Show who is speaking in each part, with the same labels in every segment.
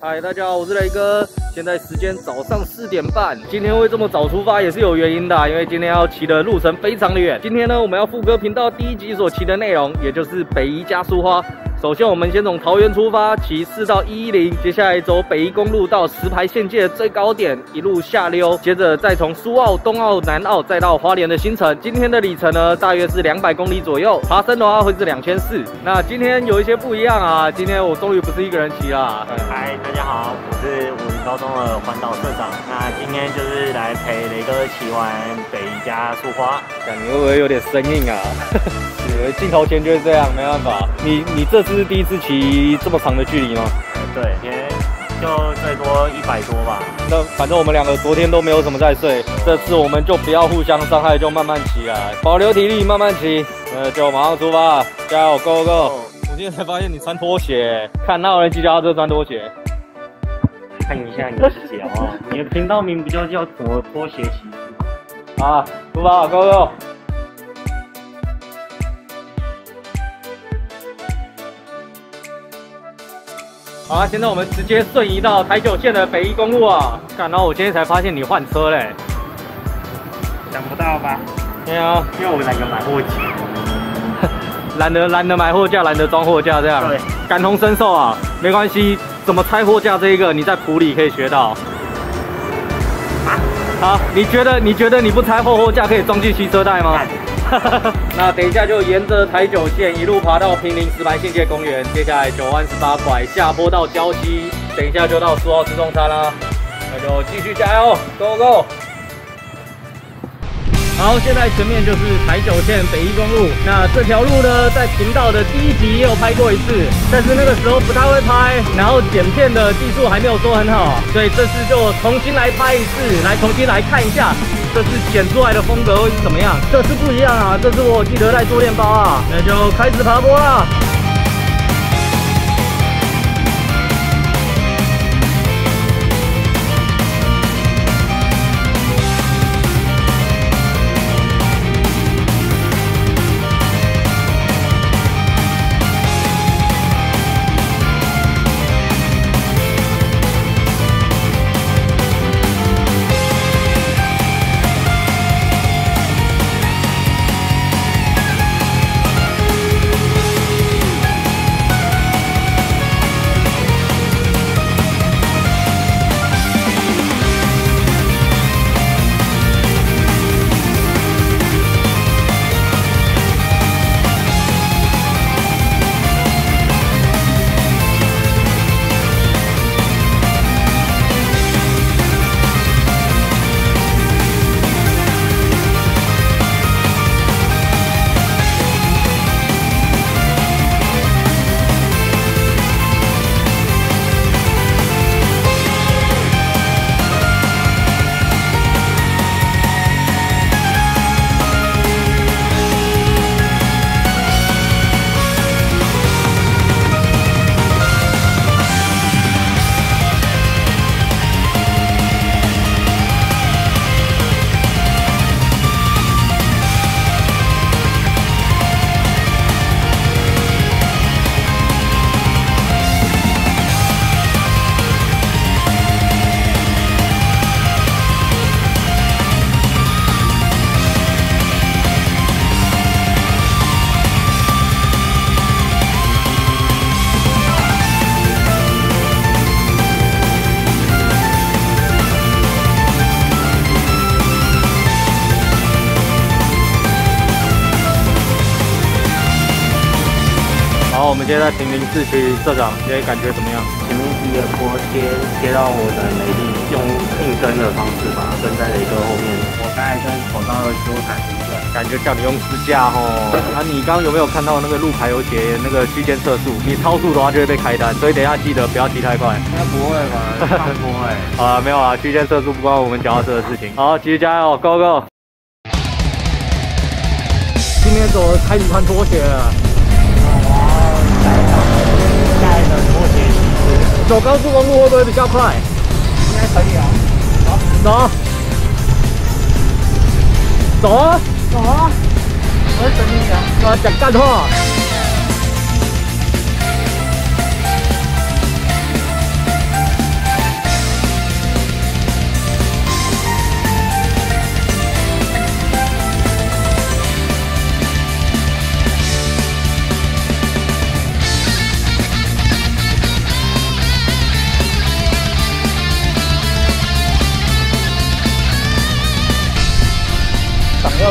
Speaker 1: 嗨，大家好，我是雷哥。现在时间早上四点半，今天会这么早出发也是有原因的，因为今天要骑的路程非常的远。今天呢，我们要副歌频道第一集所骑的内容，也就是北宜加苏花。首先，我们先从桃园出发，骑四到一零，接下来走北宜公路到石牌县界最高点，一路下溜，接着再从苏澳、东澳、南澳，再到花莲的新城。今天的里程呢，大约是两百公里左右，爬升的话会是两千四。那今天有一些不一样啊，今天我终于不是一个人骑了。
Speaker 2: 嗨，大家好，我是高中的环岛社长。那今天就是来陪雷哥骑完北宜加苏花，
Speaker 1: 感觉会不会有点生硬啊？镜头前就是这样，没办法。你你这次是第一次骑这么长的距离吗？
Speaker 2: 对，今天就最多一百多吧。
Speaker 1: 那反正我们两个昨天都没有怎么在睡，这次我们就不要互相伤害，就慢慢骑来，保留体力，慢慢骑。那就马上出发，加油，Go Go！我今天才发现你穿拖鞋，看那有人骑脚踏车穿拖鞋。
Speaker 2: 看一下你的脚啊，你的频道名不就叫什么拖鞋骑？
Speaker 1: 啊，出发，Go Go！好啊，现在我们直接瞬移到台九线的北一公路啊！看，然后我今天才发现你换车嘞，
Speaker 2: 想不到吧？
Speaker 1: 对啊，
Speaker 2: 因为我懒得买货架，
Speaker 1: 懒得懒得买货架，懒得装货架这样。
Speaker 2: 对，
Speaker 1: 感同身受啊，没关系，怎么拆货架这一个，你在普里可以学到。啊？好，你觉得你觉得你不拆货货架可以装进汽车带吗？那等一下就沿着台九线一路爬到平林石牌县界公园，接下来九弯十八拐下坡到礁溪，等一下就到苏澳自助餐啦，那就继续加油，Go Go！好，现在前面就是台九线北一公路。那这条路呢，在频道的第一集也有拍过一次，但是那个时候不太会拍，然后剪片的技术还没有说很好，所以这次就重新来拍一次，来重新来看一下。这次剪出来的风格会是怎么样？这次不一样啊！这次我记得在做练包啊，那就开始爬坡了。我们现在平林市区，社长，你感觉怎么样？
Speaker 2: 前面一个坡贴贴到我的雷力，用硬跟的方式把它跟在雷哥后面。我刚才跟口罩纠缠一下，
Speaker 1: 感觉叫你用支架吼。啊，你刚刚有没有看到那个路牌有写那个区间测速？你超速的话就会被开单，所以等一下记得不要骑太快。
Speaker 2: 应该不会吧？不会。
Speaker 1: 啊，没有啊，区间测速不关我们脚踏车的事情。好，继续加油，Go Go！今天走开始穿拖鞋了。走高速公路会不会比较快？
Speaker 2: 应该可以啊。走，
Speaker 1: 走，走啊，
Speaker 2: 走啊！我在等你啊。
Speaker 1: 我讲干话。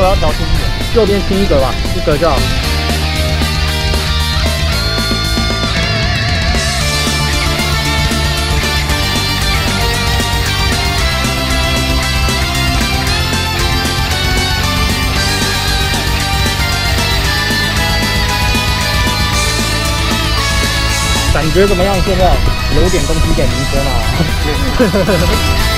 Speaker 1: 要不要调轻一点？右边轻一格吧，一格就好。感觉怎么样？现在有点东西给您说嘛。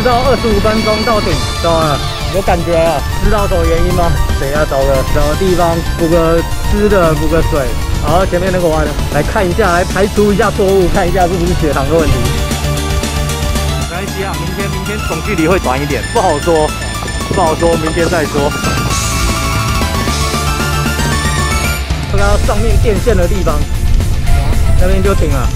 Speaker 1: 十到二十五分钟到顶，到了，有感觉啊，知道什么原因吗？等一下找个找个地方补个吃的，补个水。好，前面那个弯，来看一下，来排除一下错误，看一下是不是血糖的问题。没关系啊，明天明天总距离会短一点，不好说，不好说，明天再说。刚刚上面电线的地方，那边就停了。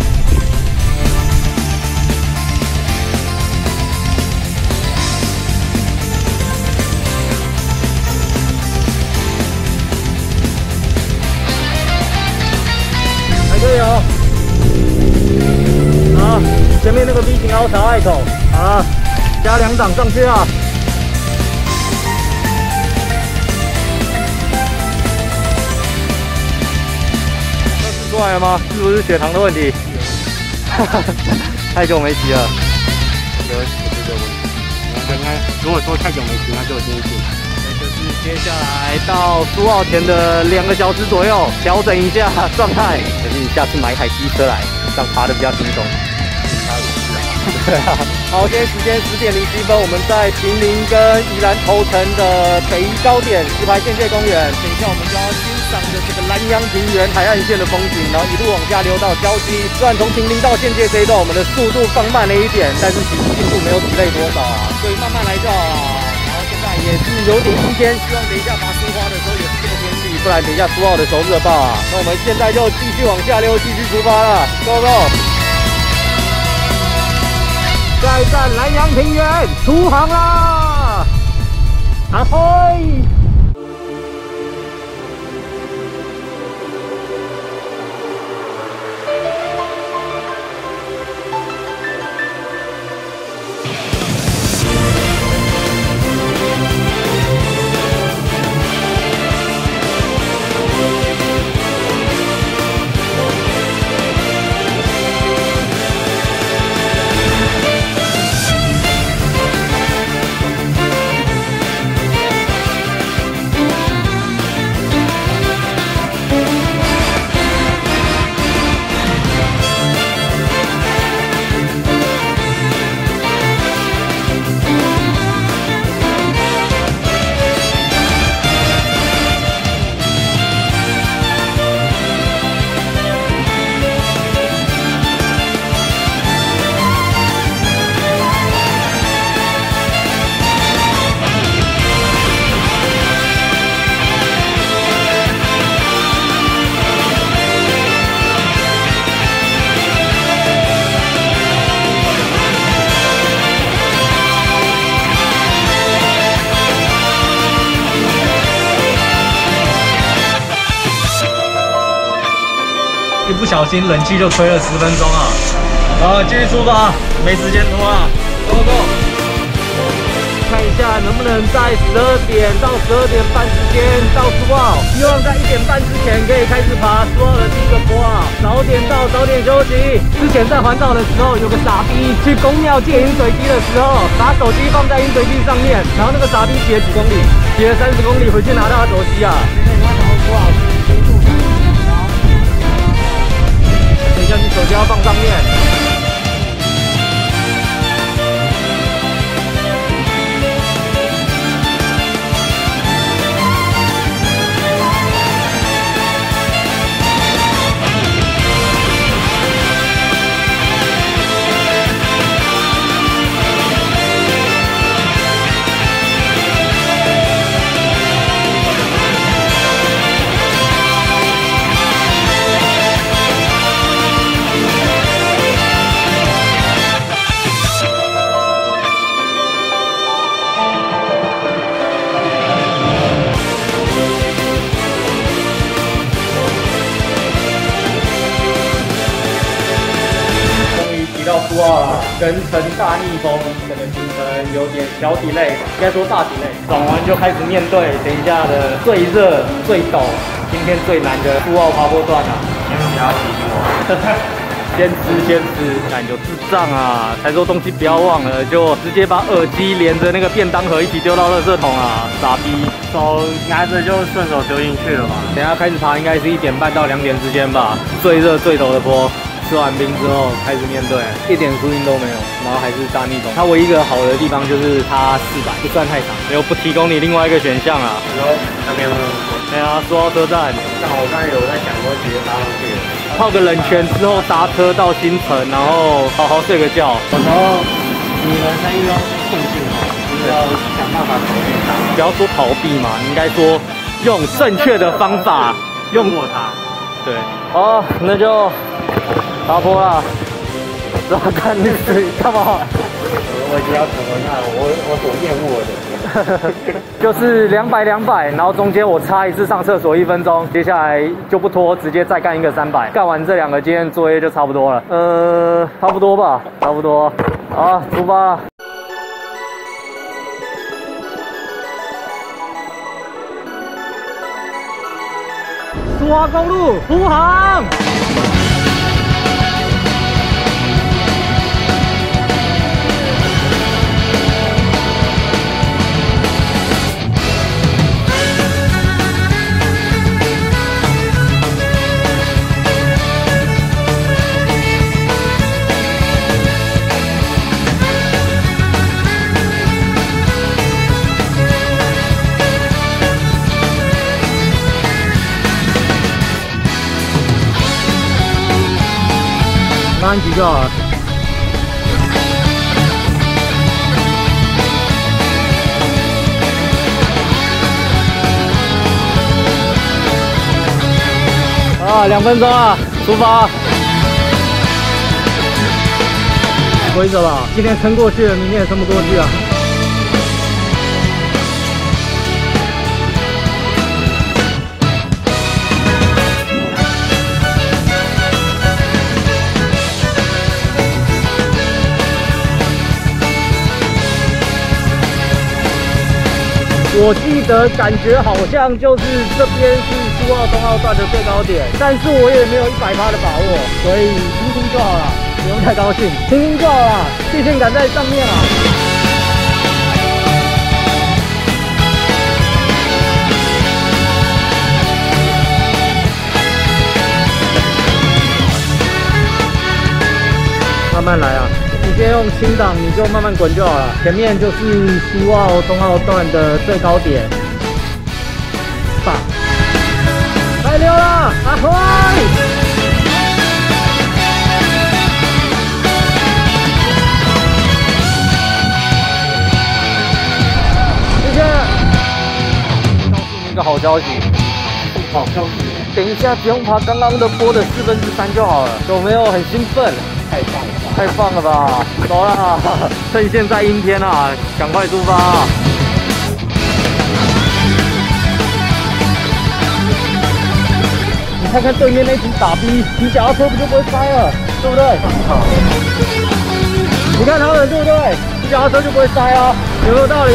Speaker 1: 前面那个 V 型凹槽隘口，好，加两档上去啊。测试出来了吗？是不是血糖的问题？太久没骑了。
Speaker 2: 没问题，这个问题。刚刚如果说太久没骑，那就先去。
Speaker 1: 接下来到苏澳前的两个小时左右，调整一下状态。可是你下次买一台机车来，这样爬的比较轻松。对啊。好，现在时间十点零七分，我们在平林跟宜兰头城的北宜高点石牌县界公园。等一下我们就要欣赏着这个南洋平原海岸线的风景，然后一路往下溜到礁溪。虽然从平林到县界这一段，我们的速度放慢了一点，但是其实进度没有累多少啊，所以慢慢来就好了。也是有点阴天，希望等一下爬苏花的时候也是这个天气，不然等一下苏澳的时候热爆啊！那我们现在就继续往下溜，继续出发了，Go Go！再战南洋平原，出航啦！阿辉。不小心冷气就吹了十分钟啊！好，继续出发，没时间拖啊，Go Go！看一下能不能在十二点到十二点半之间到苏澳，希望在一点半之前可以开始爬苏澳的第一个坡啊！早点到，早点休息。之前在环岛的时候，有个傻逼去公庙借饮水机的时候，把手机放在饮水机上面，然后那个傻逼骑了几公里，骑了三十公里回去拿到他手机啊！手机要放上面。要出奥了，跟成大逆风，整个行程有点小体累，应该说大体累。转完就开始面对等一下的最热、最陡、今天最难的出奥爬坡段了。
Speaker 2: 千万不要提醒我。
Speaker 1: 先吃先吃，感觉智障啊！才说东西不要忘了，就直接把耳机连着那个便当盒一起丢到垃圾桶啊！傻逼，
Speaker 2: 手拿着就顺手丢进去了嘛。
Speaker 1: 等下开始爬，应该是一点半到两点之间吧。最热最陡的坡，吃完冰之后开始面对，一点输赢都没有，然后还是大逆风。它唯一一个好的地方就是它四百不算太长，没有不提供你另外一个选项啊。
Speaker 2: 然后那边
Speaker 1: 对啊，说到车站。
Speaker 2: 刚好我刚才有在想说直接搭上去。
Speaker 1: 泡个冷泉之后搭车到新城，然后好好睡个觉。
Speaker 2: 有时候你们声音要顺境哦，就是要想办法逃避它。
Speaker 1: 不要说逃避嘛，应该说用正确的方法
Speaker 2: 用过它。
Speaker 1: 对，好，那就爬坡了。然后看你干嘛？
Speaker 2: 我已经要成为那我我所厌恶的。
Speaker 1: 就是两百两百，然后中间我插一次上厕所一分钟，接下来就不拖，直接再干一个三百，干完这两个今天作业就差不多了。呃，差不多吧，差不多。好，出发。苏花公路护航。几个？啊，两分钟啊，出发！规则了，今天撑过去，明天也撑不过去啊。我记得感觉好像就是这边是苏澳东澳段的最高点，但是我也没有一百趴的把握，所以听听就好了，不用太高兴，听听就好了，界限感在上面啊。慢慢来啊。直接用轻档，你就慢慢滚就好了。前面就是苏澳东澳段的最高点，爸，太溜了，阿辉！谢谢。告诉你一个好消息，
Speaker 2: 好消息，
Speaker 1: 等一下不用爬刚刚的坡的四分之三就好了，有没有很兴奋？
Speaker 2: 太棒了！
Speaker 1: 太棒了吧！走了，趁现在阴天啊，赶快出发！你看看对面那群傻逼，你脚踏车不就不会塞了，对不对？你看他们对不对？骑脚踏车就不会塞啊，有没有道理？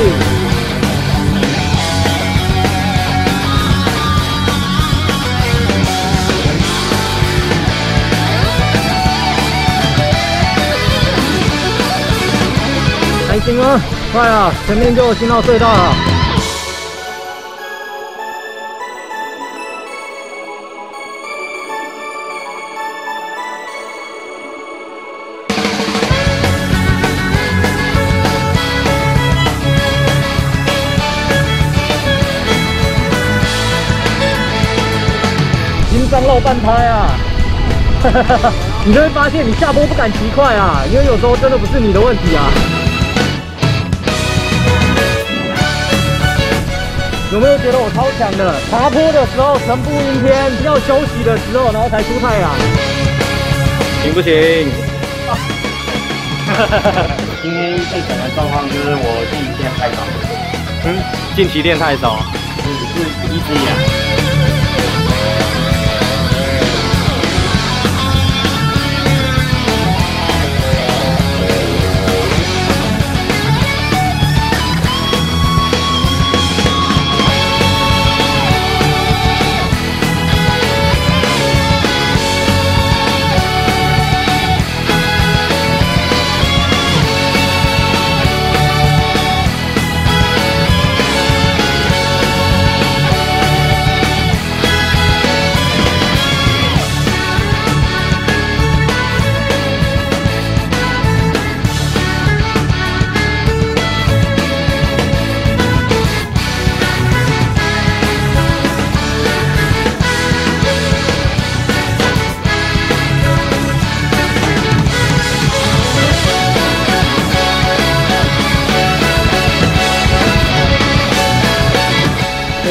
Speaker 1: 行了，快了，前面就新到隧道了。心脏漏半拍啊！你就会发现你下坡不敢骑快啊，因为有时候真的不是你的问题啊。有没有觉得我超强的？爬坡的时候神不阴天，要休息的时候，然后才出太阳，行不行？
Speaker 2: 今天最惨的状况就是我近期练太少。
Speaker 1: 嗯，近期练太少，
Speaker 2: 只是一只眼。
Speaker 1: 来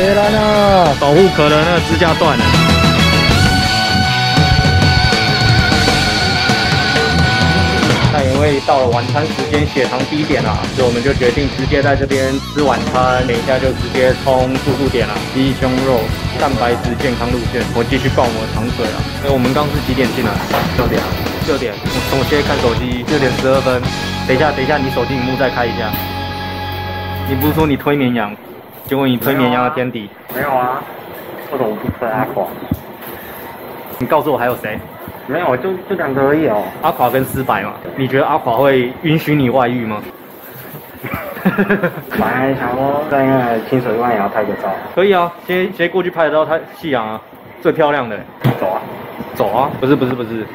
Speaker 1: 了，保护壳的那个支架断了。那因为到了晚餐时间，血糖低点了，所以我们就决定直接在这边吃晚餐，等一下就直接冲住宿点了。鸡胸肉，蛋白质健康路线。我继续灌我的糖水啊。那我们刚是几点进来？
Speaker 2: 六点啊，
Speaker 1: 六点。我我现在看手机，六点十二分。等一下，等一下，你手机屏幕再开一下。你不是说你推绵羊，结果你推绵羊的天敌？
Speaker 2: 没有啊，为什么不推阿垮？
Speaker 1: 你告诉我还有谁？
Speaker 2: 没有，就就两个而已哦。
Speaker 1: 阿垮跟思白嘛？你觉得阿垮会允许你外遇吗？
Speaker 2: 本来想说在那个清水湾也要拍个照。
Speaker 1: 可以啊，先先过去拍得到太夕阳啊，最漂亮的。
Speaker 2: 走啊，
Speaker 1: 走啊！不是不是不是，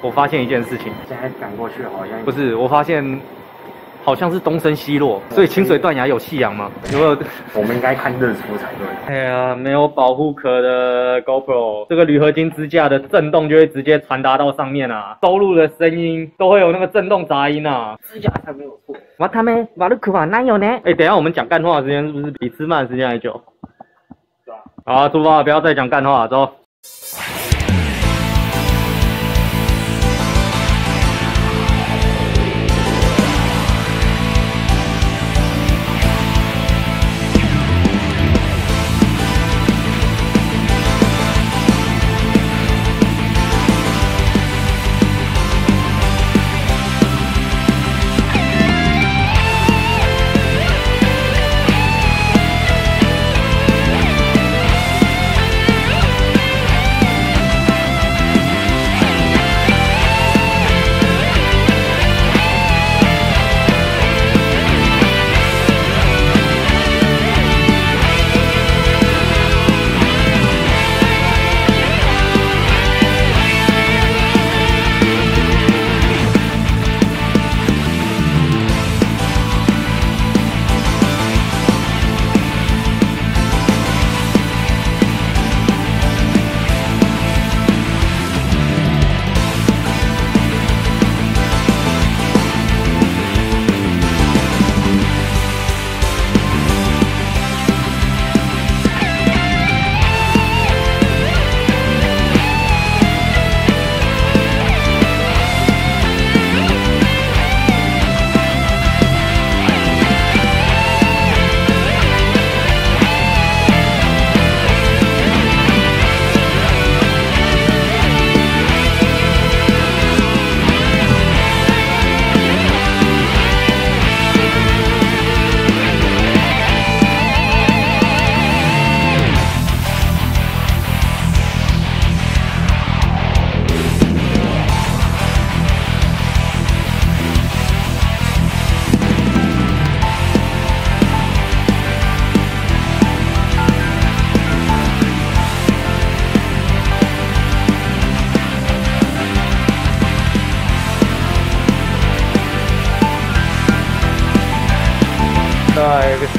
Speaker 1: 我发现一件事情。
Speaker 2: 现在赶过去好像
Speaker 1: 不是，我发现。好像是东升西落，所以清水断崖有夕阳吗？有没有？
Speaker 2: 我们应该看日出才对。
Speaker 1: 哎呀，没有保护壳的 GoPro，这个铝合金支架的震动就会直接传达到上面啊，收录的声音都会有那个震动杂音啊。
Speaker 2: 支架才没有错。
Speaker 1: 哇，他们瓦鲁库瓦哪有呢？哎，等下我们讲干话的时间是不是比吃饭的时间还久？是啊。好，出发，不要再讲干话，走。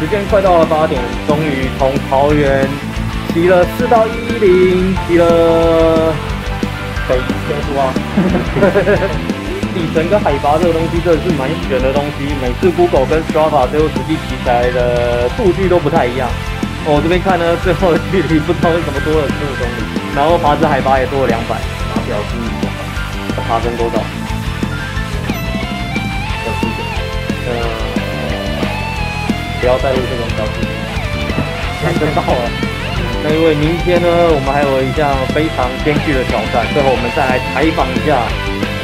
Speaker 1: 时间快到了八点，终于从桃园骑了四到一零，骑了北天书啊。里程跟海拔这个东西真的是蛮悬的东西，每次 Google 跟 Strava 最后实际骑起来的数据都不太一样。我这边看呢，最后的距离不知道为什么多了十五公里，然后爬至海拔也多了两百，
Speaker 2: 表示一下，
Speaker 1: 爬升多少？不要再录这种消息，太真到了。那因为明天呢，我们还有一项非常艰巨的挑战。最后我们再来采访一下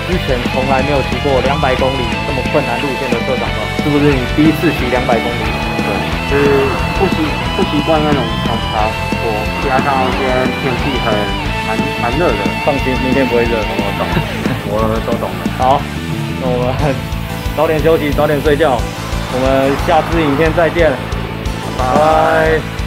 Speaker 1: 之前从来没有骑过两百公里这么困难路线的社长吧？是不是你第一次骑两百公里？
Speaker 2: 对，是不习不习惯那种长爬坡，加上今天天气很蛮蛮热的。
Speaker 1: 放心，明天不会热，我懂，
Speaker 2: 我都懂。
Speaker 1: 好，那我们早点休息，早点睡觉。我们下次影片再见，拜拜。